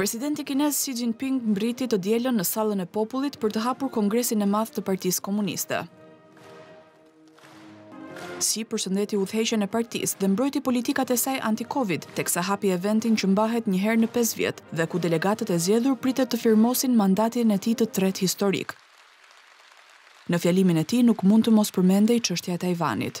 Presidenti kinez Xi Jinping mbërriti të dielën në Sallën e Popullit për të hapur Kongresin e Madh të Partisë Komuniste. Xi përshëndeti udhëheqjen e partisë dhe mbrojti politikat e saj anti-Covid, teksa hapi eventin që mbahet një herë në 5 vjet dhe ku delegatët e zgjedhur pritet të firmosin mandatin e tij të tretë historik. Në fjalimin e tij nuk mund të mos përmendej çështja e Tajvanit.